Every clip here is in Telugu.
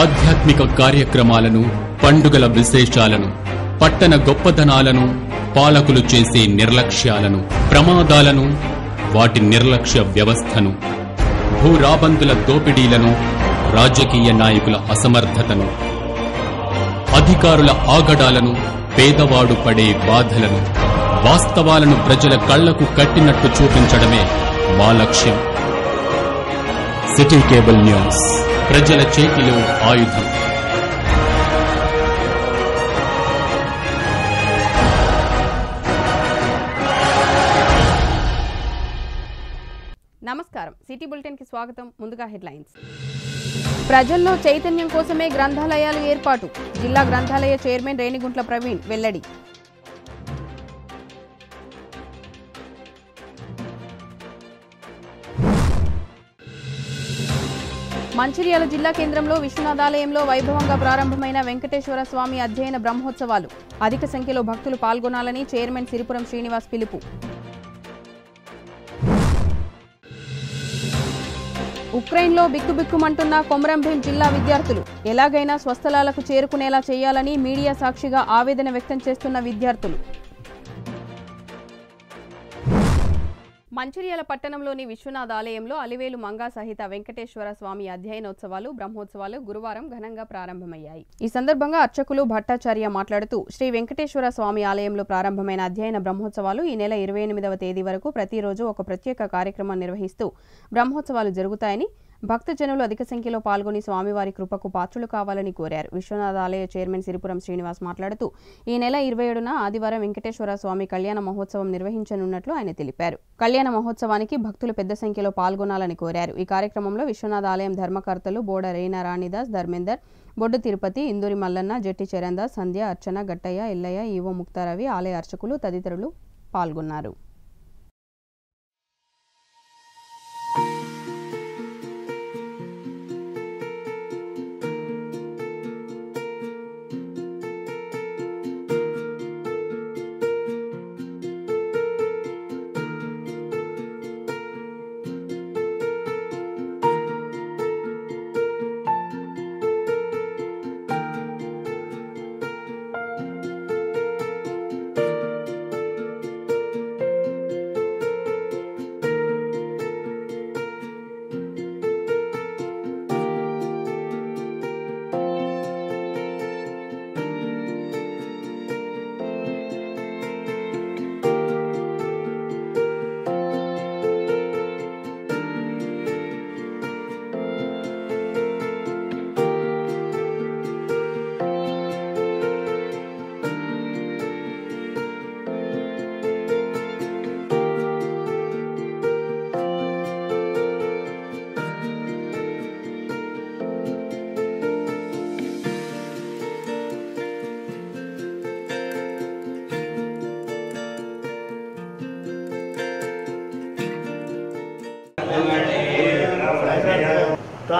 ఆధ్యాత్మిక కార్యక్రమాలను పండుగల విశేషాలను పట్టణ గొప్పదనాలను పాలకులు చేసే నిర్లక్ష్యాలను ప్రమాదాలను వాటి నిర్లక్ష్య వ్యవస్థను భూరాబందుల దోపిడీలను రాజకీయ నాయకుల అసమర్థతను అధికారుల ఆగడాలను పేదవాడు పడే బాధలను వాస్తవాలను ప్రజల కళ్ళకు కట్టినట్టు చూపించడమే మా లక్ష్యం. City cable news. ప్రజల చేతిలో ఆయుధం. నమస్కారం. సిటీ బులెటిన్కి స్వాగతం. ముందుగా హెడ్లైన్స్. ప్రజల్లో చైతన్యం కోసమే గ్రంథాలయాలు ఏర్పాటు. జిల్లా గ్రంథాలయ చైర్మన్ రేణిగుంట్ల ప్రవీణ్ వెల్లడి. మంచిర్యాల జిల్లా కేంద్రంలో విశ్వనాథాలయంలో వైభవంగా ప్రారంభమైన వెంకటేశ్వర స్వామి అధ్యయన బ్రహ్మోత్సవాలు. అధిక సంఖ్యలో భక్తులు పాల్గొనాలని చైర్మన్ సిరిపురం శ్రీనివాస్ పిలుపు. ఉక్రెయిన్లో బిక్కుబిక్కుమంటున్న కొమరంభీం జిల్లా విద్యార్థులు. ఎలాగైనా స్వస్థలాలకు చేరుకునేలా చేయాలని మీడియా సాక్షిగా ఆవేదన వ్యక్తం చేస్తున్న విద్యార్థులు. మంచిర్యాల పట్టణంలోని విశ్వనాథ్ ఆలయంలో అలివేలు మంగా సహిత వెంకటేశ్వర స్వామి అధ్యయనోత్సవాలు బ్రహ్మోత్సవాలు గురువారం ఘనంగా ప్రారంభమయ్యాయి. ఈ సందర్భంగా అర్చకులు భట్టాచార్య మాట్లాడుతూ శ్రీ వెంకటేశ్వర స్వామి ఆలయంలో ప్రారంభమైన అధ్యయన బ్రహ్మోత్సవాలు ఈ నెల ఇరవై ఎనిమిదవ తేదీ వరకు ప్రతిరోజు ఒక ప్రత్యేక కార్యక్రమం నిర్వహిస్తూ బ్రహ్మోత్సవాలు జరుగుతాయని భక్తజనులు అధిక సంఖ్యలో పాల్గొని స్వామివారి కృపకు పాత్రులు కావాలని కోరారు. విశ్వనాథ ఆలయ చైర్మన్ సిరిపురం శ్రీనివాస్ మాట్లాడుతూ ఈ నెల ఇరవై ఏడున ఆదివారం వెంకటేశ్వర స్వామి కళ్యాణ మహోత్సవం నిర్వహించనున్నట్లు ఆయన తెలిపారు. కళ్యాణ మహోత్సవానికి భక్తులు పెద్ద సంఖ్యలో పాల్గొనాలని కోరారు. ఈ కార్యక్రమంలో విశ్వనాథ ఆలయం ధర్మకర్తలు బోడ రైనా రాణిదాస్ ధర్మేందర్ బొడ్డు తిరుపతి ఇందూరి మల్లన్న జట్టి చరణ్దాస్ సంధ్య అర్చన గట్టయ్య ఎల్లయ్య ఈవో ముక్తారవి ఆలయ అర్చకులు తదితరులు పాల్గొన్నారు.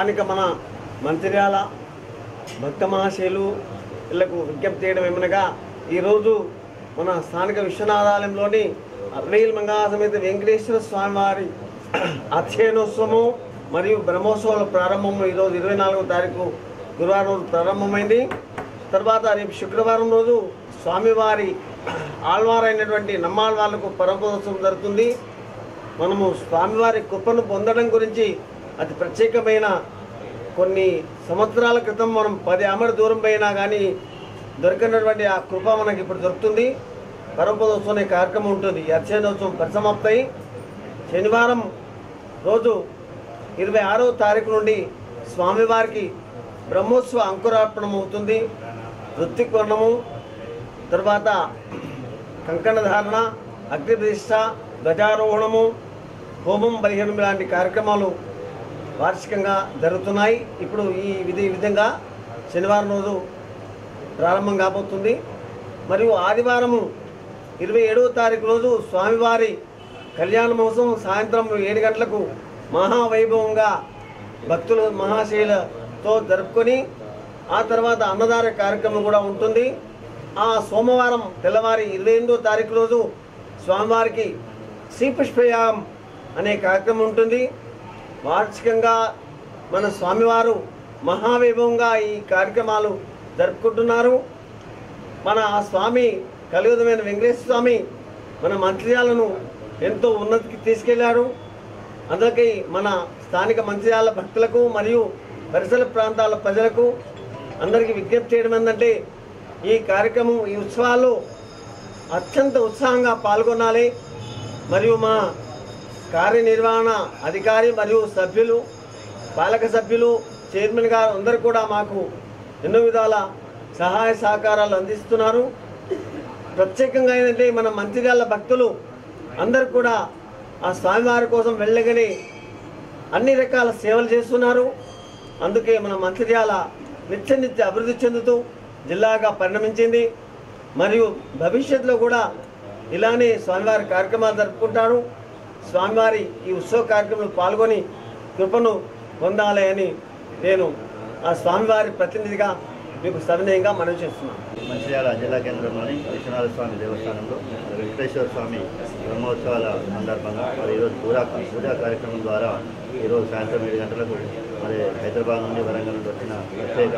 స్థానిక మన మంచిర్యాల భక్త మహాశయులు వీళ్ళకు విజ్ఞప్తి చేయడం ఏమనగా ఈరోజు మన స్థానిక విశ్వనాథాలయంలోని అరవేల్ మంగా సమేత వెంకటేశ్వర స్వామివారి అధ్యయనోత్సవము మరియు బ్రహ్మోత్సవాల ప్రారంభం ఈరోజు ఇరవై నాలుగో తారీఖు గురువారం రోజు ప్రారంభమైంది. తర్వాత రేపు శుక్రవారం రోజు స్వామివారి ఆళ్వారైనటువంటి నమ్మాళ్వార్లకు పరమోత్సవం జరుగుతుంది. మనము స్వామివారి కృపను పొందడం గురించి అతి ప్రత్యేకమైన కొన్ని సంవత్సరాల క్రితం మనం పది అమర దూరం పోయినా కానీ దొరికినటువంటి ఆ కృప మనకి ఇప్పుడు దొరుకుతుంది. పరమపదోత్సవం అనే కార్యక్రమం ఉంటుంది. అర్చనోత్సవం అధ్యయనోత్సవం శనివారం రోజు ఇరవై ఆరో తారీఖు నుండి స్వామివారికి బ్రహ్మోత్సవ అంకురార్పణం అవుతుంది. వృత్తికోణము తర్వాత కంకణధారణ అగ్నిప్రతిష్ట ధ్వజారోహణము హోమం బలిహరణం లాంటి కార్యక్రమాలు వార్షికంగా జరుగుతున్నాయి. ఇప్పుడు ఈ విధి విధంగా శనివారం రోజు ప్రారంభం కాబోతుంది. మరియు ఆదివారము ఇరవై ఏడవ తారీఖు రోజు స్వామివారి కళ్యాణ మహోత్సవం సాయంత్రం ఏడు గంటలకు మహావైభవంగా భక్తులు మహాశైలతో జరుపుకొని ఆ తర్వాత అన్నదాన కార్యక్రమం కూడా ఉంటుంది. ఆ సోమవారం తెల్లవారి ఇరవై ఎనిమిదో తారీఖు రోజు స్వామివారికి శ్రీపుష్పయాగం అనే కార్యక్రమం ఉంటుంది. వార్షికంగా మన స్వామివారు మహావైభవంగా ఈ కార్యక్రమాలు జరుపుకుంటున్నారు. మన ఆ స్వామి కలియుగమైన వెంకటేశ్వర స్వామి మన మంత్రియాలను ఎంతో ఉన్నతికి తీసుకెళ్ళారు. అందుకే మన స్థానిక మంత్రియాల భక్తులకు మరియు పరిసర ప్రాంతాల ప్రజలకు అందరికీ విజ్ఞప్తి చేయడం ఏంటంటే ఈ కార్యక్రమం ఈ ఉత్సవాల్లో అత్యంత ఉత్సాహంగా పాల్గొనాలి. మరియు మా కార్యనిర్వహణ అధికారి మరియు సభ్యులు పాలక సభ్యులు చైర్మన్ గారు అందరూ కూడా మాకు ఎన్నో విధాల సహాయ సహకారాలు అందిస్తున్నారు. ప్రత్యేకంగా ఏంటంటే మన మంత్రిగాళ్ళ భక్తులు అందరు కూడా ఆ స్వామివారి కోసం వెళ్ళగని అన్ని రకాల సేవలు చేస్తున్నారు. అందుకే మన మంత్రియాల నిత్య నిత్య అభివృద్ధి చెందుతూ జిల్లాగా పరిణమించింది. మరియు భవిష్యత్తులో కూడా ఇలానే స్వామివారి కార్యక్రమాలు జరుపుకుంటారు. స్వామివారి ఈ ఉత్సవ కార్యక్రమంలో పాల్గొని కృపను పొందాలని అని నేను ఆ స్వామివారి ప్రతినిధిగా మీకు సవినయంగా మనవి చేస్తున్నాను. మంచిర్యాల జిల్లా కేంద్రంలోని విశ్వనాథ స్వామి దేవస్థానంలో వెంకటేశ్వర స్వామి బ్రహ్మోత్సవాల సందర్భంగా మరి ఈరోజు పూజా పూజా కార్యక్రమం ద్వారా ఈరోజు సాయంత్రం ఏడు గంటలకు మరి హైదరాబాద్ నుండి వరంగల్ నుండి వచ్చిన ప్రత్యేక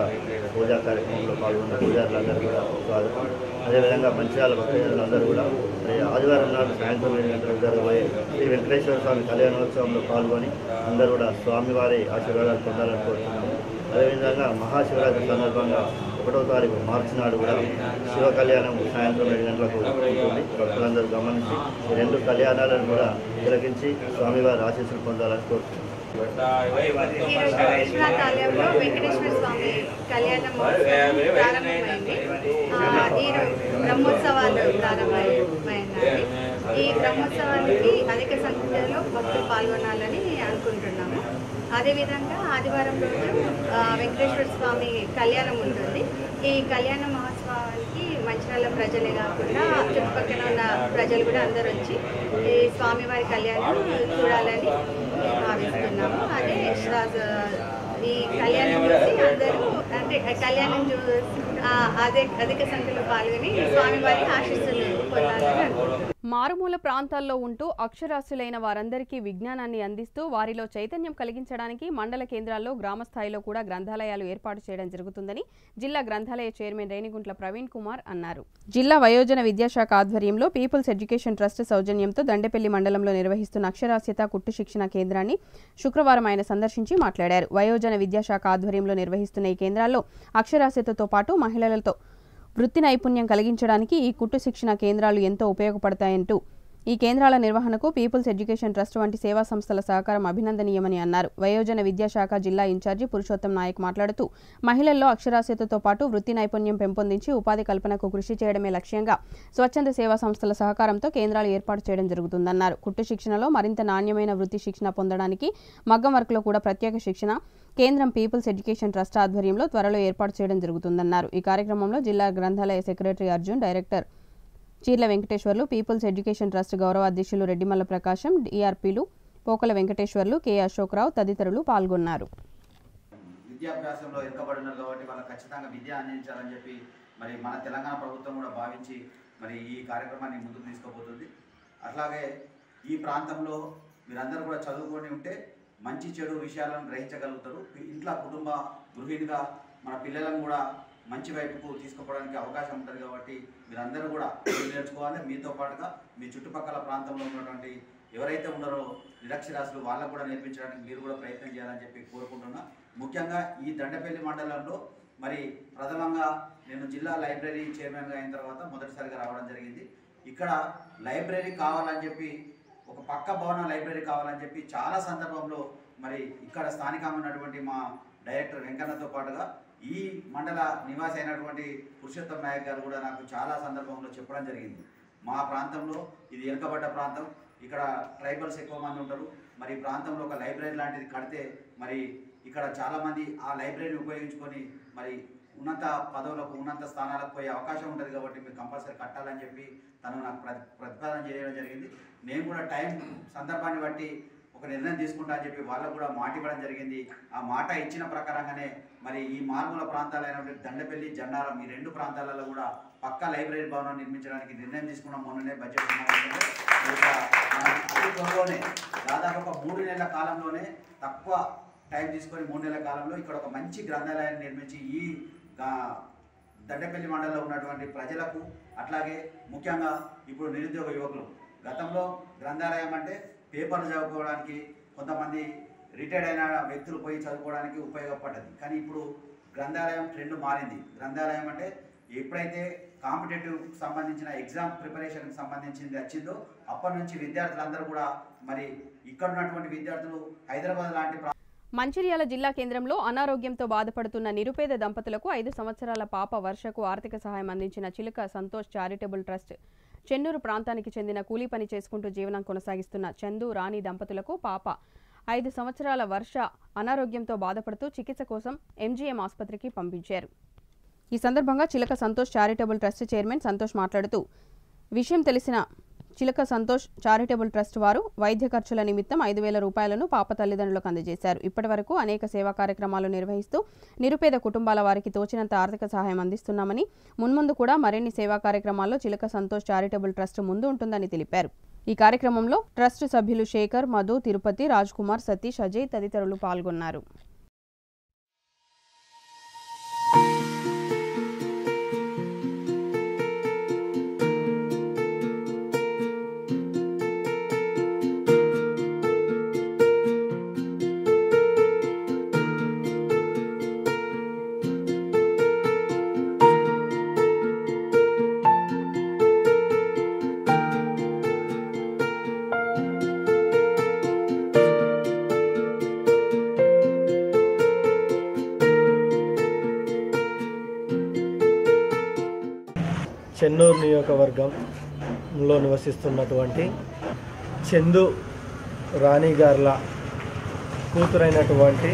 పూజా కార్యక్రమంలో పాల్గొన్న పూజారులందరూ కూడా స్వాగతం అదేవిధంగా మంచిర్యాల భక్తులందరూ కూడా మరి ఆదివారం నాడు సాయంత్రం ఏడు గంటలకు జరగబోయే శ్రీ వెంకటేశ్వర స్వామి కళ్యాణోత్సవంలో పాల్గొని అందరూ కూడా స్వామివారి ఆశీర్వాదాలు పొందాలని కోరుతున్నాము. అదేవిధంగా మహాశివరాత్రి సందర్భంగా ఒకటో తారీఖు మార్చి నాడు కూడా శివ కళ్యాణం సాయంత్రం ఏడు గంటలకు ఉంటుంది. భక్తులందరూ గమనించి రెండు కళ్యాణాలను కూడా తిలకించి స్వామివారి ఆశీస్సులు పొందాలని కోరుతున్నాం ఈరోజు విశ్వనాథ్ వెంకటేశ్వర స్వామి కళ్యాణ మహోత్సవం ప్రారంభమైంది. ఈరోజు బ్రహ్మోత్సవాలు ప్రారంభమైందండి ఈ బ్రహ్మోత్సవానికి అధిక సంఖ్యలో భక్తులు పాల్గొనాలని అనుకుంటున్నాము. అదేవిధంగా ఆదివారం రోజు వెంకటేశ్వర స్వామి కళ్యాణం ఉంటుంది. ఈ కళ్యాణ మహోత్సవం మంచిర్యాల ప్రజలే కాకుండా చుట్టుపక్కల ఉన్న ప్రజలు కూడా అందరూ వచ్చి ఈ స్వామివారి కళ్యాణం చూడాలని భావిస్తున్నాము. అదే ఈ కళ్యాణం చూసి అందరూ అంటే కళ్యాణం చూ అదే అధిక సంఖ్యలో పాల్గొని స్వామివారి ఆశిస్తున్నారు మారుమూల ప్రాంతాల్లో ఉంటూ అక్షరాస్యులైన వారందరికీ విజ్ఞానాన్ని అందిస్తూ వారిలో చైతన్యం కలిగించడానికి మండల కేంద్రాల్లో గ్రామ స్థాయిలో కూడా గ్రంథాలయాలు ఏర్పాటు చేయడం జరుగుతుందని జిల్లా గ్రంథాలయ చైర్మన్ రేణిగుంట్ల ప్రవీణ్ కుమార్ అన్నారు. జిల్లా వయోజన విద్యాశాఖ ఆధ్వర్యంలో పీపుల్స్ ఎడ్యుకేషన్ ట్రస్ట్ సౌజన్యంతో దండెపల్లి మండలంలో నిర్వహిస్తున్న అక్షరాస్యత కుట్టు శిక్షణ కేంద్రాన్ని శుక్రవారం ఆయన సందర్శించి మాట్లాడారు. వయోజన విద్యాశాఖ ఆధ్వర్యంలో నిర్వహిస్తున్న ఈ కేంద్రాల్లో అక్షరాస్యతతో పాటు మహిళలతో వృత్తి నైపుణ్యం కలిగించడానికి ఈ కుట్టు శిక్షణ కేంద్రాలు ఎంతో ఉపయోగపడతాయంటూ ఈ కేంద్రాల నిర్వహణకు పీపుల్స్ ఎడ్యుకేషన్ ట్రస్ట్ వంటి సేవా సంస్థల సహకారం అభినందనీయమని అన్నారు. వయోజన విద్యాశాఖ జిల్లా ఇన్ఛార్జి పురుషోత్తం నాయక్ మాట్లాడుతూ మహిళల్లో అక్షరాస్యతతో పాటు వృత్తి నైపుణ్యం పెంపొందించి ఉపాధి కల్పనకు కృషి చేయడమే లక్ష్యంగా స్వచ్ఛంద సేవా సంస్థల సహకారంతో కేంద్రాలు ఏర్పాటు చేయడం జరుగుతుందన్నారు. కుట్టు శిక్షణలో మరింత నాణ్యమైన వృత్తి శిక్షణ పొందడానికి మగ్గం వర్క్లో కూడా ప్రత్యేక శిక్షణ కేంద్రం పీపుల్స్ ఎడ్యుకేషన్ ట్రస్ట్ ఆధ్వర్యంలో త్వరలో ఏర్పాటు చేయడం జరుగుతుందన్నారు. ఈ కార్యక్రమంలో జిల్లా గ్రంథాలయ secretary Arjun director Cheerla Venkateswarlu people's education trust గౌరవ అధ్యక్షులు రెడ్డిమల్ల ప్రకాశం డిఆర్పీలు పోకల వెంకటేశ్వర్లు కె అశోక్రావు తదితరులు పాల్గొన్నారు. విద్యాభ్యాసంలో వెనుకబడినారు కాబట్టి వాళ్ళకి ఖచ్చితంగా విద్య అందించాలని చెప్పి మరి మన తెలంగాణ ప్రభుత్వం కూడా భావించి మరి ఈ కార్యక్రమాన్ని ముందుకు తీసుకోబోతుంది అట్లాగే ఈ ప్రాంతంలో మీరందరూ కూడా చదువుకొని ఉంటే మంచి చెడు విషయాలను గ్రహించగలుగుతారు. ఇంట్లో కుటుంబ గృహిణిగా మన పిల్లలను కూడా మంచి వైపుకు తీసుకుపోవడానికి అవకాశం ఉంటుంది కాబట్టి మీరందరూ కూడా నేర్చుకోవాలి. మీతో పాటుగా మీ చుట్టుపక్కల ప్రాంతంలో ఉన్నటువంటి ఎవరైతే ఉన్నారో నిరక్షరాశులు వాళ్ళకు కూడా నేర్పించడానికి మీరు కూడా ప్రయత్నం చేయాలని చెప్పి కోరుకుంటున్నా. ముఖ్యంగా ఈ దండపల్లి మండలంలో మరి ప్రథమంగా నేను జిల్లా లైబ్రరీ చైర్మన్గా అయిన తర్వాత మొదటిసారిగా రావడం జరిగింది. ఇక్కడ లైబ్రరీ కావాలని చెప్పి ఒక పక్క భవన లైబ్రరీ కావాలని చెప్పి చాలా సందర్భంలో మరి ఇక్కడ స్థానికంగా ఉన్నటువంటి మా డైరెక్టర్ వెంకన్నతో పాటుగా ఈ మండల నివాసి అయినటువంటి పురుషోత్తం నాయక్ గారు కూడా నాకు చాలా సందర్భంలో చెప్పడం జరిగింది. మా ప్రాంతంలో ఇది వెనుకబడ్డ ప్రాంతం. ఇక్కడ ట్రైబల్స్ ఎక్కువ మంది ఉంటారు. మరి ఈ ప్రాంతంలో ఒక లైబ్రరీ లాంటిది కడితే మరి ఇక్కడ చాలామంది ఆ లైబ్రరీని ఉపయోగించుకొని మరి ఉన్నత పదవులకు ఉన్నత స్థానాలకు పోయే అవకాశం ఉంటుంది కాబట్టి మీరు కంపల్సరీ కట్టాలని చెప్పి తను నాకు ప్రతి ప్రతిపాదన చేయడం జరిగింది. నేను కూడా టైం సందర్భాన్ని బట్టి ఒక నిర్ణయం తీసుకుంటా అని చెప్పి వాళ్ళకు కూడా మాట ఇవ్వడం జరిగింది. ఆ మాట ఇచ్చిన ప్రకారంగానే మరి ఈ మారుమూల ప్రాంతాలైనటువంటి దండపల్లి జండారం ఈ రెండు ప్రాంతాలలో కూడా పక్కా లైబ్రరీ భవనం నిర్మించడానికి నిర్ణయం తీసుకున్నాం. మొన్ననే బడ్జెట్ దాదాపు ఒక మూడు నెలల కాలంలోనే తక్కువ టైం తీసుకొని మూడు నెలల కాలంలో ఇక్కడ ఒక మంచి గ్రంథాలయాన్ని నిర్మించి ఈ దండపల్లి మండలంలో ఉన్నటువంటి ప్రజలకు అట్లాగే ముఖ్యంగా ఇప్పుడు నిరుద్యోగ యువకులు. గతంలో గ్రంథాలయం అంటే పేపర్లు చదువుకోవడానికి కొంతమంది రిటైర్డ్ అయిన వ్యక్తులు పోయి చదువుకోవడానికి ఉపయోగపడ్డది. కానీ ఇప్పుడు గ్రంథాలయం ట్రెండ్ మారింది. గ్రంథాలయం అంటే ఎప్పుడైతే కాంపిటేటివ్ సంబంధించిన ఎగ్జామ్ ప్రిపరేషన్కి సంబంధించింది వచ్చిందో అప్పటి నుంచి విద్యార్థులందరూ కూడా మరి ఇక్కడ ఉన్నటువంటి విద్యార్థులు హైదరాబాద్ లాంటి మంచిర్యాల జిల్లా కేంద్రంలో అనారోగ్యంతో బాధపడుతున్న నిరుపేద దంపతులకు ఐదు సంవత్సరాల పాప వర్షకు ఆర్థిక సహాయం అందించిన చిలుక సంతోష్ చారిటబుల్ ట్రస్ట్. చెన్నూరు ప్రాంతానికి చెందిన కూలీ పని చేసుకుంటూ జీవనం కొనసాగిస్తున్న చందు రాణి దంపతులకు పాప ఐదు సంవత్సరాల వర్ష అనారోగ్యంతో బాధపడుతూ చికిత్స కోసం ఎంజీఎం ఆసుపత్రికి పంపించారు. ఈ సందర్భంగా Chilaka Santosh charitable trust chairman Santosh మాట్లాడుతూ విషయం తెలిసిన చిలక సంతోష్ చారిటబుల్ ట్రస్ట్ వారు వైద్య ఖర్చుల నిమిత్తం ఐదు వేల రూపాయలను పాప తల్లిదండ్రులకు అందజేశారు. ఇప్పటి వరకు అనేక సేవా కార్యక్రమాలు నిర్వహిస్తూ నిరుపేద కుటుంబాల వారికి తోచినంత ఆర్థిక సహాయం అందిస్తున్నామని మున్ముందు కూడా మరిన్ని సేవా కార్యక్రమాల్లో చిలక సంతోష్ చారిటబుల్ ట్రస్ట్ ముందు ఉంటుందని తెలిపారు. ఈ కార్యక్రమంలో ట్రస్ట్ సభ్యులు శేఖర్ మధు తిరుపతి రాజ్ కుమార్ సతీష్ అజయ్ తదితరులు పాల్గొన్నారు. చెన్నూరు నియోజకవర్గంలో నివసిస్తున్నటువంటి చందు రాణి గార్ల కూతురైనటువంటి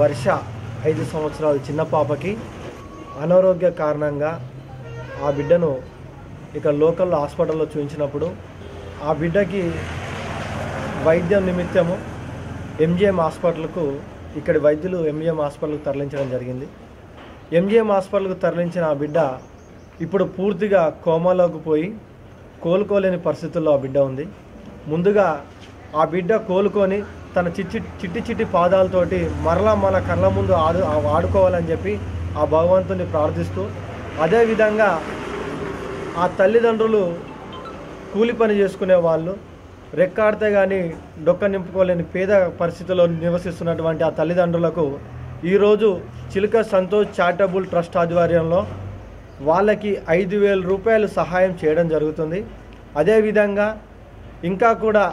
వర్ష ఐదు సంవత్సరాల చిన్న పాపకి అనారోగ్య కారణంగా ఆ బిడ్డను ఇక లోకల్ హాస్పిటల్లో చూపించినప్పుడు ఆ బిడ్డకి వైద్యం నిమిత్తము ఎంజిఎం హాస్పిటల్కు ఇక్కడి వైద్యులు ఎంజిఎం హాస్పిటల్కు తరలించడం జరిగింది. ఎంజిఎం హాస్పిటల్కు తరలించిన ఆ బిడ్డ ఇప్పుడు పూర్తిగా కోమాలోకి పోయి కోలుకోలేని పరిస్థితుల్లో ఆ బిడ్డ ఉంది. ముందుగా ఆ బిడ్డ కోలుకొని తన చిట్టి చిట్టి చిట్టి పాదాలతోటి మరలా మన కళ్ళ ముందు ఆడు ఆడుకోవాలని చెప్పి ఆ భగవంతుని ప్రార్థిస్తూ అదేవిధంగా ఆ తల్లిదండ్రులు కూలి పని చేసుకునే వాళ్ళు రెక్కాడితే కానీ డొక్క నింపుకోలేని పేద పరిస్థితుల్లో నివసిస్తున్నటువంటి ఆ తల్లిదండ్రులకు ఈరోజు చిలుక సంతోష్ చారిటబుల్ ట్రస్ట్ ఆధ్వర్యంలో వాళ్ళకి ఐదు వేల రూపాయలు సహాయం చేయడం జరుగుతుంది. అదేవిధంగా ఇంకా కూడా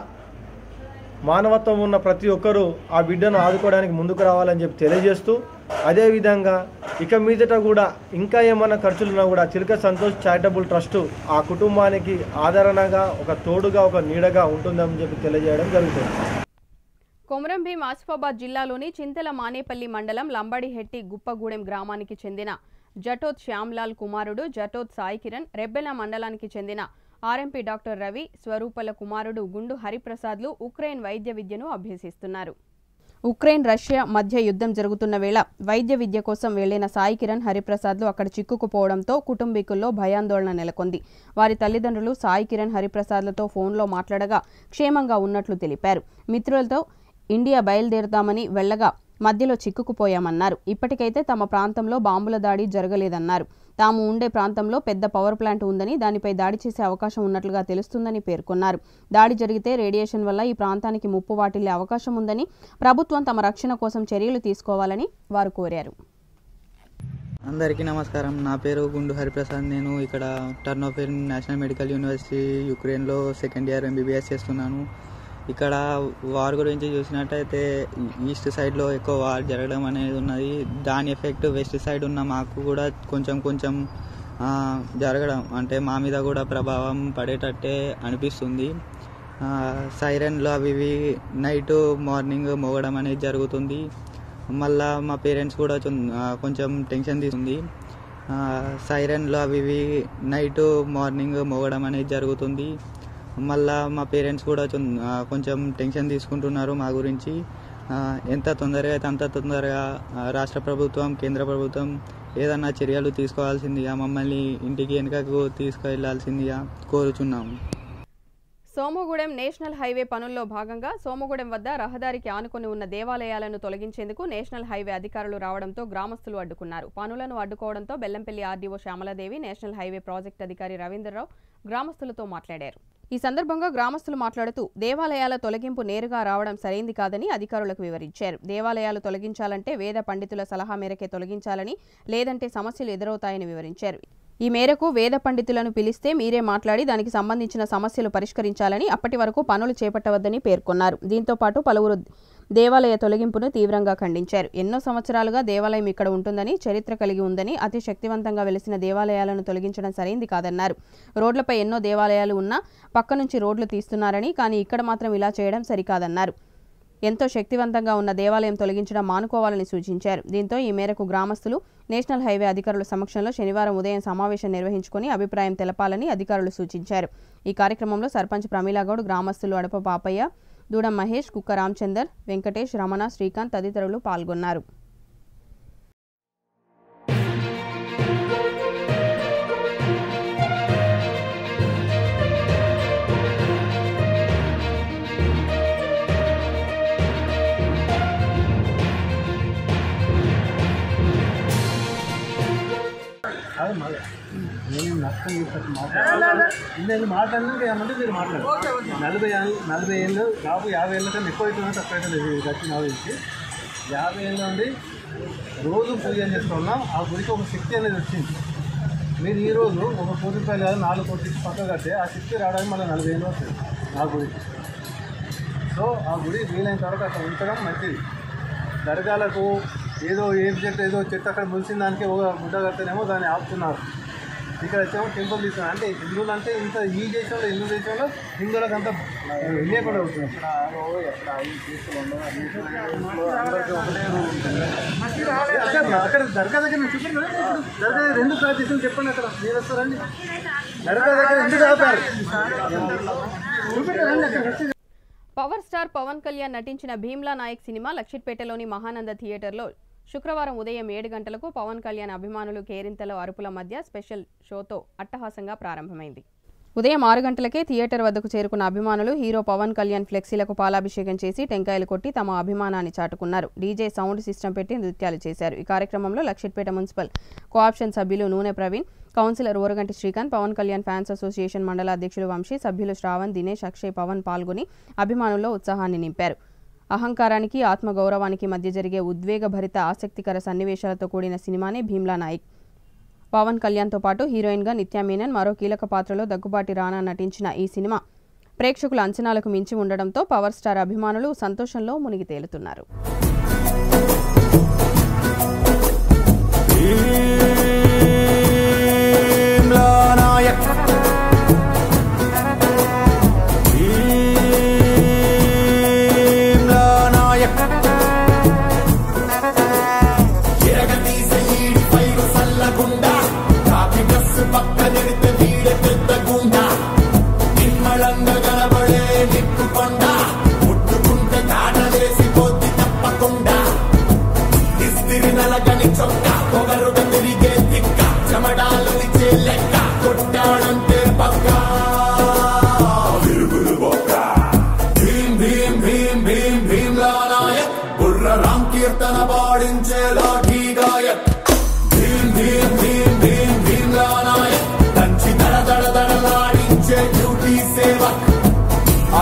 మానవత్వం ఉన్న ప్రతి ఒక్కరూ ఆ బిడ్డను ఆదుకోవడానికి ముందుకు రావాలని చెప్పి తెలియజేస్తూ అదేవిధంగా ఇక మీదట కూడా ఇంకా ఏమైనా ఖర్చులున్నా కూడా చిలుక సంతోష్ చారిటబుల్ ట్రస్ట్ ఆ కుటుంబానికి ఆదరణగా ఒక తోడుగా ఒక నీడగా ఉంటుందని చెప్పి తెలియజేయడం జరుగుతుంది. కొమరంభీం ఆసిఫాబాద్ జిల్లాలోని చింతల మానేపల్లి మండలం లంబడిహెట్టి గుప్పగూడెం గ్రామానికి చెందిన జటోత్ శ్యామ్లాల్ కుమారుడు జటోత్ సాయి కిరణ్ రెబ్బెల మండలానికి చెందిన ఆర్ఎంపీ డాక్టర్ రవి స్వరూపల కుమారుడు గుండు హరిప్రసాద్లు ఉక్రెయిన్ వైద్య విద్యను అభ్యసిస్తున్నారు. ఉక్రెయిన్ రష్యా మధ్య యుద్ధం జరుగుతున్న వేళ వైద్య విద్య కోసం వెళ్ళిన సాయి కిరణ్ హరిప్రసాద్లు అక్కడ చిక్కుకుపోవడంతో కుటుంబీకుల్లో భయాందోళన నెలకొంది. వారి తల్లిదండ్రులు సాయి కిరణ్ హరిప్రసాద్లతో ఫోన్లో మాట్లాడగా క్షేమంగా ఉన్నట్లు తెలిపారు. మిత్రులతో ఇండియా బయలుదేరుతామని వెళ్ళగా మధ్యలో చిక్కుకుపోయామన్నారు. ఇప్పటికైతే తమ ప్రాంతంలో బాంబుల దాడి జరగలేదన్నారు. తాము ఉండే ప్రాంతంలో పెద్ద పవర్ ప్లాంట్ ఉందని దానిపై దాడి చేసే అవకాశం ఉన్నట్లుగా తెలుస్తుందని పేర్కొన్నారు. దాడి జరిగితే రేడియేషన్ వల్ల ఈ ప్రాంతానికి ముప్పు వాటిల్లే అవకాశం ఉందని ప్రభుత్వం తమ రక్షణ కోసం చర్యలు తీసుకోవాలని వారు కోరారు. అందరికీ నమస్కారం. నా పేరు గుండు హరిప్రసాద్. నేను ఇక్కడ Ternopil national medical university యుక్రెయిన్లో సెకండ్ ఇయర్ ఎంబీబీఎస్ చేస్తున్నాను. ఇక్కడ వార్ గురించి చూసినట్టయితే ఈస్ట్ సైడ్లో ఎక్కువ వార్ జరగడం అనేది ఉన్నది. దాని ఎఫెక్ట్ వెస్ట్ సైడ్ ఉన్న మాకు కూడా కొంచెం కొంచెం జరగడం. అంటే మా మీద కూడా ప్రభావం పడేటట్టే అనిపిస్తుంది. సైరన్లు అవి ఇవి నైట్ మార్నింగ్ మోగడం అనేది జరుగుతుంది. మళ్ళా మా పేరెంట్స్ కూడా కొంచెం టెన్షన్ తీసుకుంది. సైరన్లు అవి ఇవి నైట్ మార్నింగ్ మోగడం అనేది జరుగుతుంది. మళ్ళా మా పేరెంట్స్ కూడా కొంచెం టెన్షన్ తీసుకుంటున్నారు మా గురించి. ఎంత తొందరగా అయితే అంత తొందరగా రాష్ట్ర ప్రభుత్వం కేంద్ర ప్రభుత్వం ఏదన్నా చర్యలు తీసుకోవాల్సిందిగా మమ్మల్ని ఇంటికి వెనుకకు తీసుకువెళ్ళాల్సిందిగా కోరుచున్నాము. సోమగూడెం నేషనల్ హైవే పనుల్లో భాగంగా సోమగూడెం వద్ద రహదారికి ఆనుకొని ఉన్న దేవాలయాలను తొలగించేందుకు నేషనల్ హైవే అధికారులు రావడంతో గ్రామస్తులు అడ్డుకున్నారు. పనులను అడ్డుకోవడంతో Bellampalli RDO Shyamaladevi national highway project అధికారి రవీంద్రరావు గ్రామస్తులతో మాట్లాడారు. ఈ సందర్భంగా గ్రామస్తులు మాట్లాడుతూ దేవాలయాల తొలగింపు నేరుగా రావడం సరైంది కాదని అధికారులకు వివరించారు. దేవాలయాలు తొలగించాలంటే వేద పండితుల సలహా మేరకే తొలగించాలని లేదంటే సమస్యలు ఎదురవుతాయని వివరించారు. ఈ మేరకు వేద పండితులను పిలిస్తే మీరే మాట్లాడి దానికి సంబంధించిన సమస్యలు పరిష్కరించాలని అప్పటి వరకు పనులు చేపట్టవద్దని పేర్కొన్నారు. దీంతో పాటు పలువురు దేవాలయ తొలగింపును తీవ్రంగా ఖండించారు. ఎన్నో సంవత్సరాలుగా దేవాలయం ఇక్కడ ఉంటుందని చరిత్ర కలిగి ఉందని అతి శక్తివంతంగా వెలిసిన దేవాలయాలను తొలగించడం సరైంది కాదన్నారు. రోడ్లపై ఎన్నో దేవాలయాలు ఉన్నా పక్క నుంచి రోడ్లు తీస్తున్నారని కానీ ఇక్కడ మాత్రం ఇలా చేయడం సరికాదన్నారు. ఎంతో శక్తివంతంగా ఉన్న దేవాలయం తొలగించడం మానుకోవాలని సూచించారు. దీంతో ఈ మేరకు గ్రామస్తులు నేషనల్ హైవే అధికారుల సమక్షంలో శనివారం ఉదయం సమావేశం నిర్వహించుకుని అభిప్రాయం తెలపాలని అధికారులు సూచించారు. ఈ కార్యక్రమంలో సర్పంచ్ ప్రమీలాగౌడ్ గ్రామస్తులు అడప పాపయ్య దూడం మహేష్ కుక్క రామచందర్ వెంకటేష్ రమణ శ్రీకాంత్ తదితరులు పాల్గొన్నారు. అది మళ్ళీ నేను నష్టం నేను ఏమంటే మీరు మాట్లాడారు. నలభై ఏళ్ళు నలభై ఏళ్ళు దాదాపు యాభై ఏళ్ళ కన్నా ఎక్కువ అవుతుందో తక్కువ అవుతుంది గట్టి నాకు తెలిసి యాభై ఏళ్ళ నుండి రోజు పూజ చేసుకున్నాం ఆ గుడికి ఒక శక్తి అనేది వచ్చింది. మీరు ఈ రోజు ఒక కోటి రూపాయలు కాదు నాలుగు కోట్లు ఇచ్చి పక్క కడితే ఆ శక్తి రావడానికి మళ్ళీ నలభై ఏళ్ళు వస్తుంది ఆ గుడికి. సో ఆ గుడి వీలైనంత వరకు అక్కడ ఉంచడం మంచిది. దర్గాలకు ఏదో ఏం చెట్టు ఏదో చెట్టు అక్కడ ములిసిన దానికి ఒక గుడ్డ కడితేనేమో దాన్ని ఆపుతున్నారు. ఇక్కడ వచ్చేమో టెంపుల్ తీసుకున్నారు. అంటే హిందువులు అంటే ఇంత ఈ దేశంలో హిందూ దేశంలో హిందువులకు అంత వెళ్ళేకుండా అవుతుంది. అక్కడ అక్కడ దర్గా దగ్గర. దర్గా దగ్గర ఎందుకు ప్రార్థిస్తుంది చెప్పండి అక్కడ. మీరు వస్తారండి దర్గా దగ్గర ఎందుకు ఆపారు? చూపించండి పవర్ స్టార్ పవన్ కళ్యాణ్ నటించిన భీమ్లా నాయక్ సినిమా లక్షిట్పేటలోని మహానంద థియేటర్లో శుక్రవారం ఉదయం ఏడు గంటలకు పవన్ కళ్యాణ్ అభిమానులు కేరింతల అరుపుల మధ్య స్పెషల్ షోతో అట్టహాసంగా ప్రారంభమైంది. ఉదయం ఆరు గంటలకే థియేటర్ వద్దకు చేరుకున్న అభిమానులు హీరో పవన్ కళ్యాణ్ ఫ్లెక్సీలకు పాలాభిషేకం చేసి టెంకాయలు కొట్టి తమ అభిమానాన్ని చాటుకున్నారు. డీజే సౌండ్ సిస్టమ్ పెట్టి నృత్యాలు చేశారు. ఈ కార్యక్రమంలో లక్షిట్పేట మున్సిపల్ కోఆప్షన్ సభ్యులు Nune Praveen councillor Uraganti Srikanth Pawan Kalyan fans association మండల అధ్యక్షులు వంశీ సభ్యులు శ్రావణ్ దినేష్ అక్షయ్ పవన్ పాల్గొని అభిమానుల్లో ఉత్సాహాన్ని నింపారు. అహంకారానికి ఆత్మగౌరవానికి మధ్య జరిగే ఉద్వేగభరిత ఆసక్తికర సన్నివేశాలతో కూడిన సినిమానే భీమ్లా నాయక్. పవన్ కళ్యాణ్తో పాటు హీరోయిన్గా నిత్యా మీనన్ మరో కీలక పాత్రలో దగ్గుబాటి రానా నటించిన ఈ సినిమా ప్రేక్షకుల అంచనాలకు మించి ఉండడంతో పవర్ స్టార్ అభిమానులు సంతోషంలో మునిగి తేలుతున్నారు.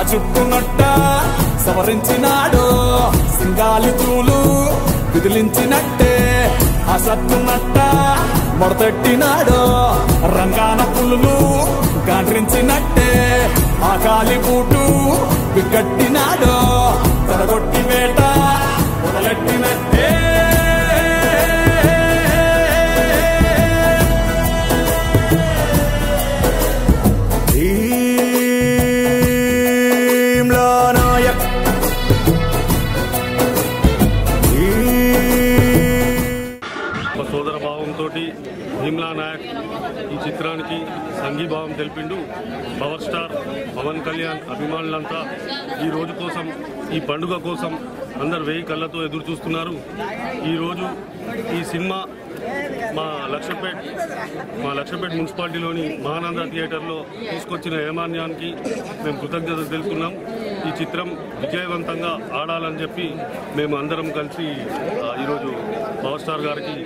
చుట్టునట్ట సవరించినాడు సింగాలి తూలు విదిలించినట్టే ఆ సత్తునట్ట మొడతెట్టినాడు రంగాన పులులు గాండ్రించినట్టే ఆ కాలి బూటు విగట్టినాడు తడగొట్టి వేట సంఘీభావం పవర్ స్టార్ పవన్ కళ్యాణ్ అభిమానులంతా ఈ రోజు కోసం ఈ పండుగ కోసం అందరు వెయ్యి కళ్ళతో ఎదురు చూస్తున్నారు. ఈరోజు ఈ సినిమా మా లక్ష్మీపేట్ మా లక్షపేట్ మున్సిపాలిటీలోని మహానంద థియేటర్లో తీసుకొచ్చిన యామాన్యానికి మేము కృతజ్ఞతలు తెలుపుతున్నాం. ఈ చిత్రం విజయవంతంగా ఆడాలని చెప్పి మేము అందరం కలిసి ఈరోజు పవర్ స్టార్ గారికి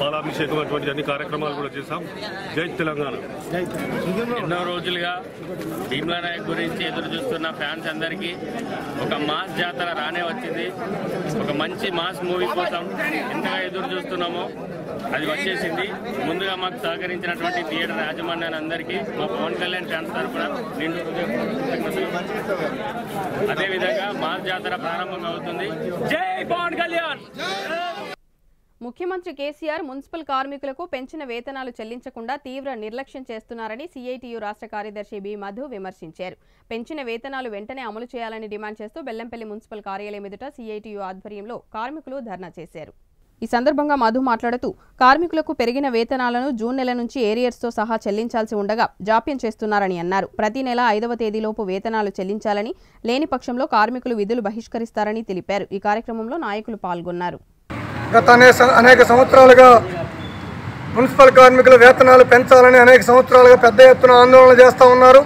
పాలాభిషేకం అటువంటి అన్ని కార్యక్రమాలు కూడా చేశాం. జై తెలంగాణ. ఎన్నో రోజులుగా భీమ్లా నాయక్ గురించి ఎదురు చూస్తున్న ఫ్యాన్స్ అందరికీ ఒక మాస్ జాతర రానే వచ్చింది. ఒక మంచి మాస్ మూవీ కోసం ఎంతగా ఎదురు చూస్తున్నామో అది వచ్చేసింది. ముందుగా మాకు సహకరించినటువంటి థియేటర్ యాజమాన్యాన్ని అందరికీ మా పవన్ కళ్యాణ్ ఫ్యాన్స్ తరఫున నిండు అదేవిధంగా మార్ జాతర ప్రారంభం అవుతుంది. జై పవన్ కళ్యాణ్! ముఖ్యమంత్రి కేసీఆర్ మున్సిపల్ కార్మికులకు పెంచిన వేతనాలు చెల్లించకుండా తీవ్ర నిర్లక్ష్యం చేస్తున్నారని సీఐటియు రాష్ట్ర కార్యదర్శి బి మధు విమర్శించారు. పెంచిన వేతనాలు వెంటనే అమలు చేయాలని డిమాండ్ చేస్తూ బెల్లంపల్లి మున్సిపల్ కార్యాలయం ఎదుట సీఐటియు ఆధ్వర్యంలో కార్మికులు ధర్నా చేశారు. ఈ సందర్భంగా మధు మాట్లాడుతూ కార్మికులకు పెరిగిన వేతనాలను జూన్ నెల నుంచి ఏరియర్స్తో సహా చెల్లించాల్సి ఉండగా జాప్యం చేస్తున్నారని అన్నారు. ప్రతి నెల ఐదవ తేదీలోపు వేతనాలు చెల్లించాలని లేని పక్షంలో కార్మికులు విధులు బహిష్కరిస్తారని తెలిపారు. ఈ కార్యక్రమంలో నాయకులు పాల్గొన్నారు. గత అనేక అనేక సంవత్సరాలుగా మున్సిపల్ కార్మికుల వేతనాలు పెంచాలని అనేక సంవత్సరాలుగా పెద్ద ఎత్తున ఆందోళన చేస్తూ ఉన్నారు.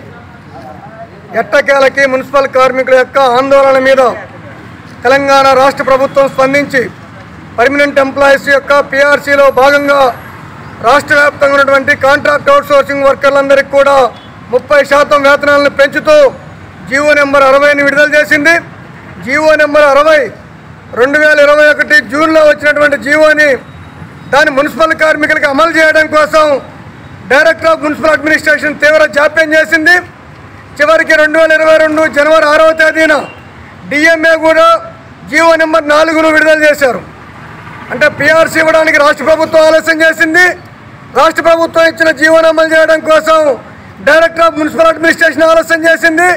ఎట్టకేలకి మున్సిపల్ కార్మికుల యొక్క ఆందోళన మీద తెలంగాణ రాష్ట్ర ప్రభుత్వం స్పందించి పర్మనెంట్ ఎంప్లాయీస్ యొక్క పిఆర్సీలో భాగంగా రాష్ట్ర వ్యాప్తంగా ఉన్నటువంటి కాంట్రాక్ట్ అవుట్సోర్సింగ్ వర్కర్లందరికీ కూడా ముప్పై శాతం వేతనాలను పెంచుతూ జీవో నెంబర్ అరవైని విడుదల చేసింది. జీవో నెంబర్ అరవై రెండు వేల ఇరవై ఒకటి జూన్లో వచ్చినటువంటి జీవోని దాని మున్సిపల్ కార్మికులకు అమలు చేయడం కోసం డైరెక్టర్ ఆఫ్ మున్సిపల్ అడ్మినిస్ట్రేషన్ తీవ్ర జాప్యం చేసింది. చివరికి రెండు వేల ఇరవై రెండు జనవరి ఆరవ తేదీన డిఎంఏ కూడా జీవో నెంబర్ నాలుగును విడుదల చేశారు. అంటే పిఆర్సీ ఇవ్వడానికి రాష్ట్ర ప్రభుత్వం ఆలస్యం చేసింది. రాష్ట్ర ప్రభుత్వం ఇచ్చిన జీవనం అమలు చేయడం కోసం డైరెక్టర్ ఆఫ్ మున్సిపల్ అడ్మినిస్ట్రేషన్ ఆలస్యం చేసింది.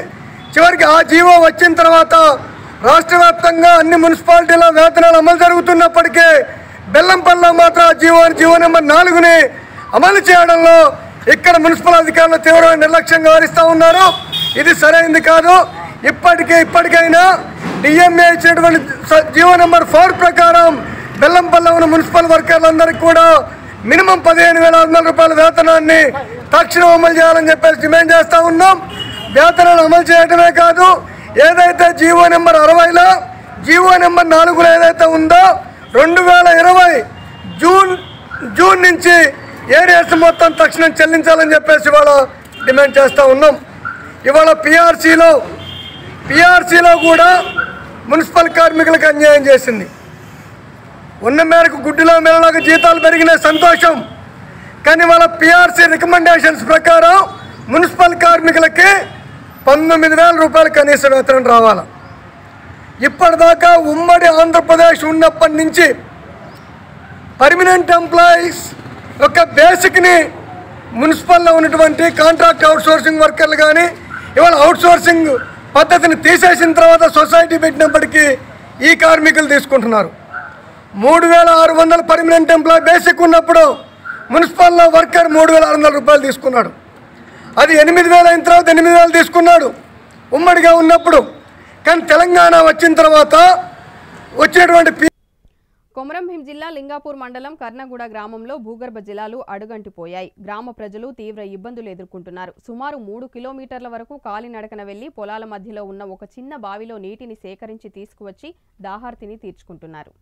చివరికి ఆ జీవో వచ్చిన తర్వాత రాష్ట్ర వ్యాప్తంగా అన్ని మున్సిపాలిటీల వేతనాలు అమలు జరుగుతున్నప్పటికీ బెల్లంపల్లిలో మాత్రం ఆ జీవో జీవో నెంబర్ నాలుగుని అమలు చేయడంలో ఇక్కడ మున్సిపల్ అధికారులు తీవ్రమైన నిర్లక్ష్యంగా వ్యవహరిస్తూ ఉన్నారు. ఇది సరైనది కాదు. ఇప్పటికే ఇప్పటికైనా డిఎంఏ ఇచ్చినటువంటి జీవో నెంబర్ ఫోర్ ప్రకారం బెల్లంపల్లి ఉన్న మున్సిపల్ వర్కర్లందరికీ కూడా మినిమం పదిహేను వేల ఐదు వందల రూపాయల వేతనాన్ని తక్షణం అమలు చేయాలని చెప్పేసి డిమాండ్ చేస్తూ ఉన్నాం. వేతనాలు అమలు చేయడమే కాదు ఏదైతే జీవో నెంబర్ అరవైలో జీవో నెంబర్ నాలుగులో ఏదైతే ఉందో రెండు వేల ఇరవై జూన్ జూన్ నుంచి ఏరియాస్ మొత్తం తక్షణం చెల్లించాలని చెప్పేసి ఇవాళ డిమాండ్ చేస్తూ ఉన్నాం. ఇవాళ పిఆర్సీలో పిఆర్సీలో కూడా మున్సిపల్ కార్మికులకు అన్యాయం చేసింది. ఉన్న మేరకు గుడ్డిలో మేరకు జీతాలు పెరిగిన సంతోషం. కానీ వాళ్ళ పిఆర్సీ రికమెండేషన్స్ ప్రకారం మున్సిపల్ కార్మికులకి పంతొమ్మిది వేల రూపాయలు కనీస వేతనం రావాలి. ఇప్పటిదాకా ఉమ్మడి ఆంధ్రప్రదేశ్ ఉన్నప్పటి నుంచి పర్మనెంట్ ఎంప్లాయీస్ యొక్క బేసిక్ని మున్సిపల్లో ఉన్నటువంటి కాంట్రాక్ట్ అవుట్సోర్సింగ్ వర్కర్లు కానీ ఇవాళ అవుట్సోర్సింగ్ పద్ధతిని తీసేసిన తర్వాత సొసైటీ పెట్టినప్పటికీ ఈ కార్మికులు తీసుకుంటున్నారు. మూడు వేల ఆరు వందల పర్మనెంట్ ఎంప్లాయ్ బేసిక్ ఉన్నప్పుడు మున్సిపల్లో వర్కర్ మూడు వేల ఆరు వందల రూపాయలు తీసుకున్నాడు. అది ఎనిమిది వేలు అయిన తర్వాత ఎనిమిది వేలు తీసుకున్నాడు. ఉమ్మడిగా ఉన్నప్పుడు. కానీ తెలంగాణ వచ్చిన తర్వాత వచ్చేటువంటి కొమరంభీం జిల్లా లింగాపూర్ మండలం కర్నగూడ గ్రామంలో భూగర్భ జలాలు అడుగంటిపోయాయి. గ్రామ ప్రజలు తీవ్ర ఇబ్బందులు ఎదుర్కొంటున్నారు. సుమారు మూడు కిలోమీటర్ల వరకు కాలినడకన వెళ్ళి పొలాల మధ్యలో ఉన్న ఒక చిన్న బావిలో నీటిని సేకరించి తీసుకువచ్చి దాహార్తిని తీర్చుకుంటున్నారు.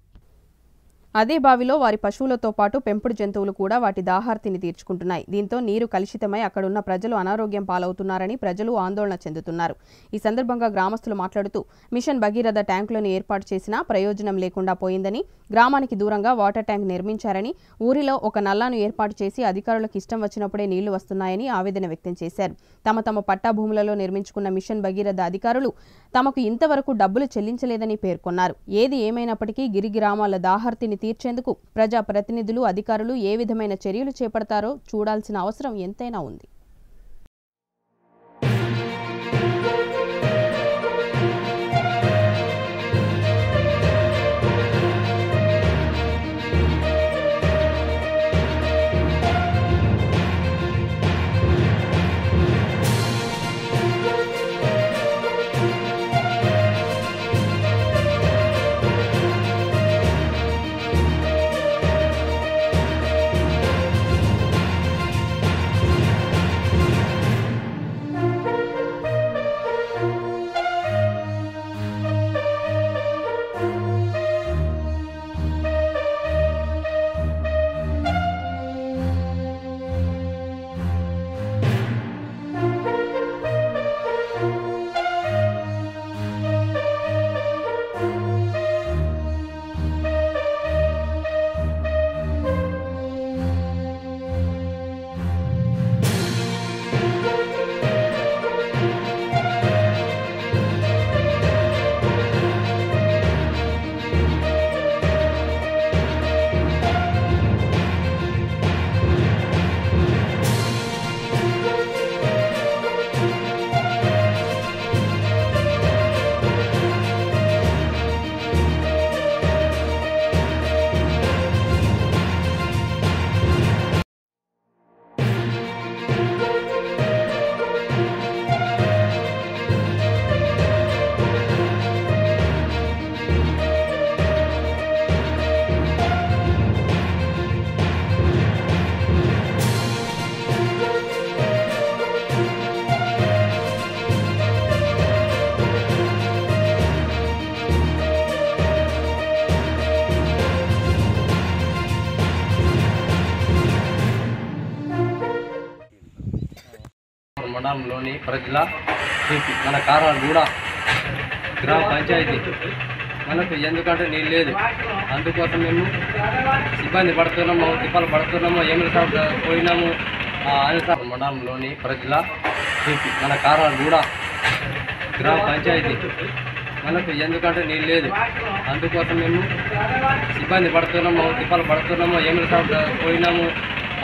అదే బావిలో వారి పశువులతో పాటు పెంపుడు జంతువులు కూడా వాటి దాహార్తిని తీర్చుకుంటున్నాయి. దీంతో నీరు కలుషితమై అక్కడున్న ప్రజలు అనారోగ్యం పాలవుతున్నారని ప్రజలు ఆందోళన చెందుతున్నారు. ఈ సందర్భంగా గ్రామస్తులు మాట్లాడుతూ మిషన్ భగీరథ ట్యాంకులను ఏర్పాటు చేసినా ప్రయోజనం లేకుండా పోయిందని గ్రామానికి దూరంగా వాటర్ ట్యాంక్ నిర్మించారని ఊరిలో ఒక నల్లాను ఏర్పాటు చేసి అధికారులకు ఇష్టం వచ్చినప్పుడే నీళ్ళు వస్తున్నాయని ఆవేదన వ్యక్తం చేశారు. తమ తమ పట్టా భూములలో నిర్మించుకున్న మిషన్ భగీరథ అధికారులు తమకు ఇంతవరకు డబ్బులు చెల్లించలేదని పేర్కొన్నారు. ఏది ఏమైనప్పటికీ గిరి గ్రామాల దాహార్తిని తీర్చేందుకు ప్రజా ప్రతినిధులు అధికారులు ఏ విధమైన చర్యలు చేపడతారో చూడాల్సిన అవసరం ఎంతైనా ఉంది. ప్రజల చూపి మన కారాలగూడ గ్రామ పంచాయతీ. మనకు ఎందుకంటే నీళ్ళు లేదు. అందుకోసం మేము ఇబ్బంది పడుతున్నాము తిప్పలు పడుతున్నాము ఎమ్మెల్యే సార్ పోయినాము. అనిసార్ మండలంలోని ప్రజల చూపి మన కారాలగూడ గ్రామ పంచాయతీ. మనకు ఎందుకంటే నీళ్ళు లేదు. అందుకోసం మేము ఇబ్బంది పడుతున్నాము తిప్పలు పడుతున్నాము ఎమ్మెల్యే సార్ పోయినాము.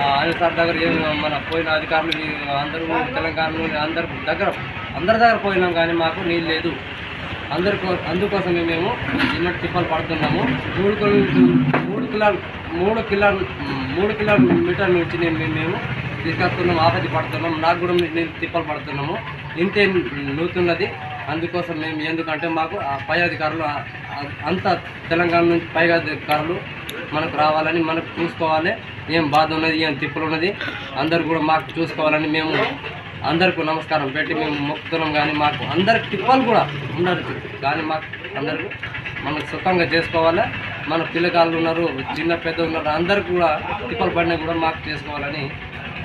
ఆ దగ్గర ఏం- మన పోయిన అధికారులు అందరూ తెలంగాణలో అందరి దగ్గర అందరి దగ్గర పోయినాం కానీ మాకు నీళ్ళు లేదు. అందరికో అందుకోసమే మేము ఇన్నట్టు తిప్పలు పడుతున్నాము. మూడు కిలో మూడు కిలో మూడు కిలో మూడు కిలోమీటర్ల నుంచి నేను మేము- తీసుకొస్తున్నాం ఆపతి పడుతున్నాం. నాకు కూడా నేను తిప్పలు పడుతున్నాము. ఇంతే నూతున్నది. అందుకోసం మేము ఎందుకంటే మాకు ఆ పై అధికారులు అంత తెలంగాణ నుంచి పై అధికారులు మనకు రావాలని మనకు చూసుకోవాలి. ఏం బాధ ఉన్నది ఏం తిప్పులు ఉన్నది అందరు కూడా మాకు చూసుకోవాలని మేము అందరికీ నమస్కారం పెట్టి మేము మొక్కుతున్నాం. కానీ మాకు అందరికి తిప్పాలు కూడా ఉండరు కానీ మాకు అందరూ మనకు సుఖంగా చేసుకోవాలి. మన పిల్లకాళ్ళు ఉన్నారు చిన్న పెద్ద ఉన్నారు అందరికి కూడా తిప్పలు పడినా కూడా మాకు చేసుకోవాలని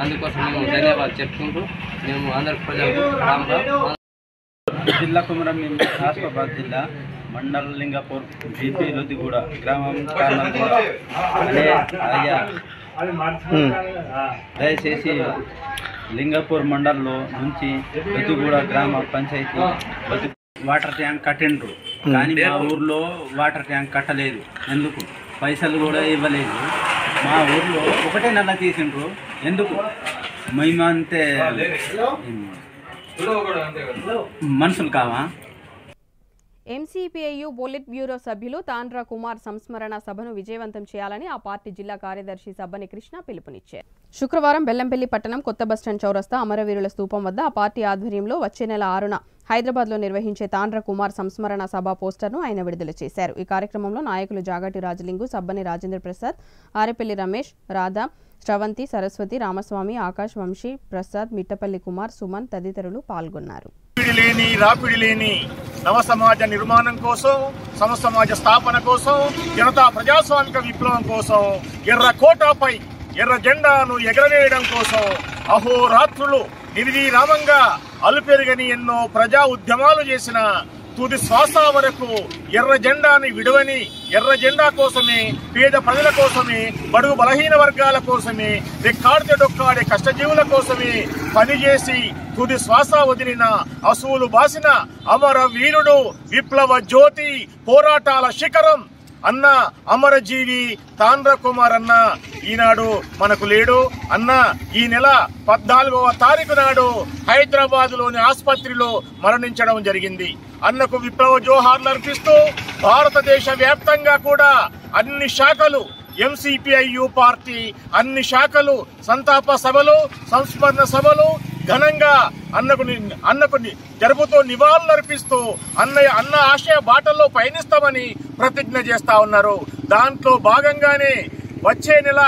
అందుకోసం మేము ధన్యవాదాలు చెప్పుకుంటూ మేము అందరి ప్రజలకు రామరావు జిల్లా కుమరం ఆసిఫాబాద్ జిల్లా. మండల్ లింగాపూర్ జీపీ లొద్దిగూడ గ్రామం అనే అయ్యా దయచేసి లింగాపూర్ మండల్లో నుంచి లొద్దిగూడ గ్రామ పంచాయతీ వాటర్ ట్యాంక్ కట్టిండ్రు. కానీ మా ఊర్లో వాటర్ ట్యాంక్ కట్టలేదు. ఎందుకు? పైసలు కూడా ఇవ్వలేదు. మా ఊర్లో ఒకటే నెల తీసిండ్రు. ఎందుకు? మేమంతే మనుషులు కావా? ఎంసీపీఐయు పొలిట్ బ్యూరో సభ్యులు తాండ్ర కుమార్ సంస్మరణ సభను విజయవంతం చేయాలని ఆ పార్టీ జిల్లా కార్యదర్శి సబ్బని కృష్ణ పిలుపునిచ్చారు. శుక్రవారం బెల్లంపల్లి పట్టణం కొత్త బస్టాండ్ చౌరస్తా అమరవీరుల స్తూపం వద్ద ఆ పార్టీ ఆధ్వర్యంలో వచ్చే నెల ఆరున హైదరాబాద్లో నిర్వహించే తాండ్ర కుమార్ సంస్మరణ సభ పోస్టర్ను ఆయన విడుదల చేశారు. ఈ కార్యక్రమంలో నాయకులు జాగటి రాజలింగు సబ్బని రాజేంద్ర ప్రసాద్ ఆరెపల్లి రమేష్ రాధా శ్రవంతి సరస్వతి రామస్వామి ఆకాష్ వంశీ ప్రసాద్ మిట్టపల్లి కుమార్ సుమన్ తదితరులు పాల్గొన్నారు. లేని రాపిడి లేని నవ సమాజ నిర్మాణం కోసం సమ సమాజ స్థాపన కోసం జనతా ప్రజాస్వామిక విప్లవం కోసం ఎర్ర కోటాపై ఎర్ర జెండాను ఎగరవేయడం కోసం అహోరాత్రులు నిర్విరామంగా అలుపెరుగని ఎన్నో ప్రజా ఉద్యమాలు చేసిన తుది శ్వాస వరకు ఎర్ర జెండాని విడవని ఎర్ర జెండా కోసమే పేద ప్రజల కోసమే బడుగు బలహీన వర్గాల కోసమే రెక్కాడితే డొక్కాడే కష్టజీవుల కోసమే పనిచేసి తుది శ్వాస వదిలిన అసూలు బాసిన అమర వీరుడు విప్లవ జ్యోతి పోరాటాల శిఖరం. అన్న అమరజీవి తాండ్ర కుమార్ అన్న ఈనాడు మనకు లేడు. అన్న ఈ నెల పద్నాలుగవ తారీఖు నాడు హైదరాబాద్లోని ఆసుపత్రిలో మరణించడం జరిగింది. అన్నకు విప్లవ జోహార్లు అర్పిస్తూ భారతదేశ వ్యాప్తంగా కూడా అన్ని శాఖలు ఎంసీపీఐయు పార్టీ అన్ని శాఖలు సంతాప సభలు సంస్మరణ సభలు ఘనంగా అన్నకు అన్నకు జరుపుతూ నివాళులర్పిస్తూ అన్నయ్య అన్న ఆశయ బాటల్లో పయనిస్తామని ప్రతిజ్ఞ చేస్తా ఉన్నారు. దాంట్లో భాగంగానే వచ్చే నెల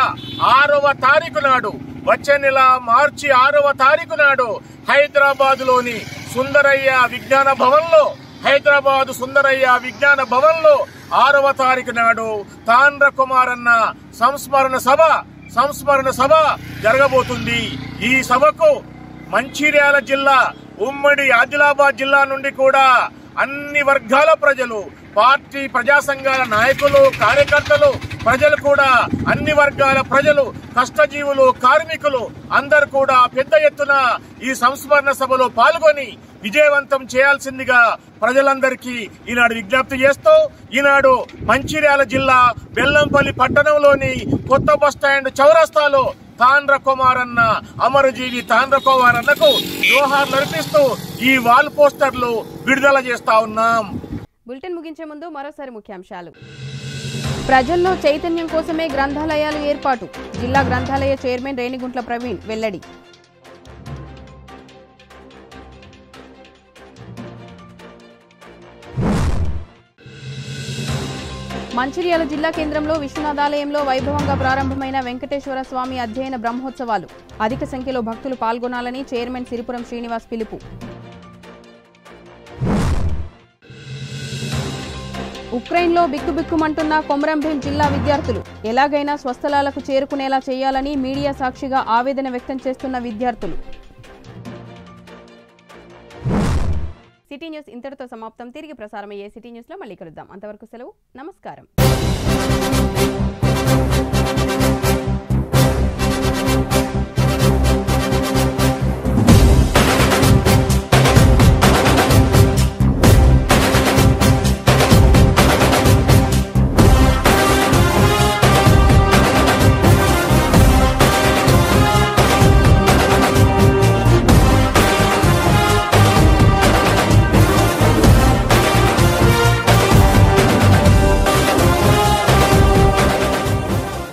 ఆరవ తారీఖు నాడు వచ్చే నెల మార్చి ఆరవ తారీఖు నాడు హైదరాబాద్లోని సుందరయ్య విజ్ఞాన భవన్లో హైదరాబాద్ సుందరయ్య విజ్ఞాన భవన్లో ఆరవ తారీఖు నాడు తాండ్ర కుమార్ అన్న సంస్మరణ సభ సంస్మరణ సభ జరగబోతుంది. ఈ సభకు మంచిర్యాల జిల్లా ఉమ్మడి ఆదిలాబాద్ జిల్లా నుండి కూడా అన్ని వర్గాల ప్రజలు పార్టీ ప్రజా సంఘాల నాయకులు కార్యకర్తలు ప్రజలు కూడా అన్ని వర్గాల ప్రజలు కష్టజీవులు కార్మికులు అందరు కూడా పెద్ద ఎత్తున ఈ సంస్మరణ సభలో పాల్గొని విజయవంతం చేయాల్సిందిగా ప్రజలందరికీ ఈనాడు విజ్ఞప్తి చేస్తూ ఈనాడు మంచిర్యాల జిల్లా బెల్లంపల్లి పట్టణంలోని కొత్త బస్టాండ్ చౌరస్తాలో తాండ్ర కుమార్ అన్న అమరజీవి తాండ్ర కుమార్ అన్నకు జోహార్లు అర్పిస్తూ ఈ వాల్ పోస్టర్లు విడుదల చేస్తా ఉన్నాం. బులెటిన్ ముగించే ముందు మరోసారి ముఖ్యాంశాలు. ప్రజల్లో చైతన్యం కోసమే గ్రంథాలయాలు ఏర్పాటు. జిల్లా గ్రంథాలయ చైర్మన్ రేణిగుంట్ల ప్రవీణ్ వెల్లడి. మంచిర్యాల జిల్లా కేంద్రంలో విశ్వనాథాలయంలో వైభవంగా ప్రారంభమైన వెంకటేశ్వర స్వామి అధ్యయన బ్రహ్మోత్సవాలు. అధిక సంఖ్యలో భక్తులు పాల్గొనాలని చైర్మన్ సిరిపురం శ్రీనివాస్ పిలుపు. ఉక్రెయిన్లో బిక్కుబిక్కుమంటున్న కొమరంభీం జిల్లా విద్యార్థులు ఎలాగైనా స్వస్థలాలకు చేరుకునేలా చేయాలని మీడియా సాక్షిగా ఆవేదన వ్యక్తం చేస్తున్న విద్యార్థులు. సిటీ న్యూస్ ఇంతటితో సమాప్తం. తిరిగి ప్రసారమయ్యే సిటీ న్యూస్లో మళ్ళీ కలుద్దాం. అంతవరకు సెలవు. నమస్కారం.